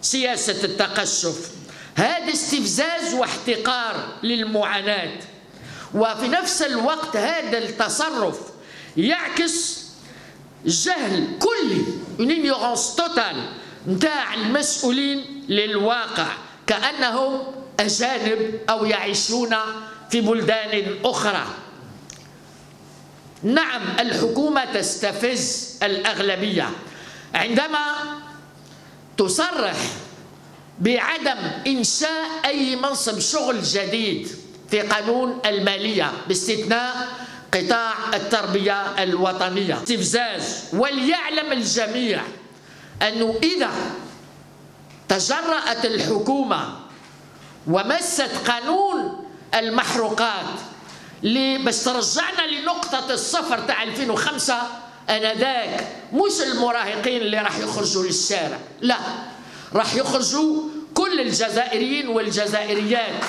سياسة التقشف. هذا استفزاز واحتقار للمعاناة. وفي نفس الوقت هذا التصرف يعكس جهل كلي une ignorance totale نتاع المسؤولين للواقع. كأنهم أجانب أو يعيشون في بلدان أخرى. نعم الحكومة تستفز الأغلبية. عندما تصرح بعدم إنشاء أي منصب شغل جديد في قانون المالية باستثناء قطاع التربية الوطنية. استفزاز وليعلم الجميع أنه إذا تجرأت الحكومة ومست قانون المحروقات باش ترجعنا لنقطة الصفر تاع 2005 انذاك مش المراهقين اللي راح يخرجوا للشارع لا راح يخرجوا كل الجزائريين والجزائريات.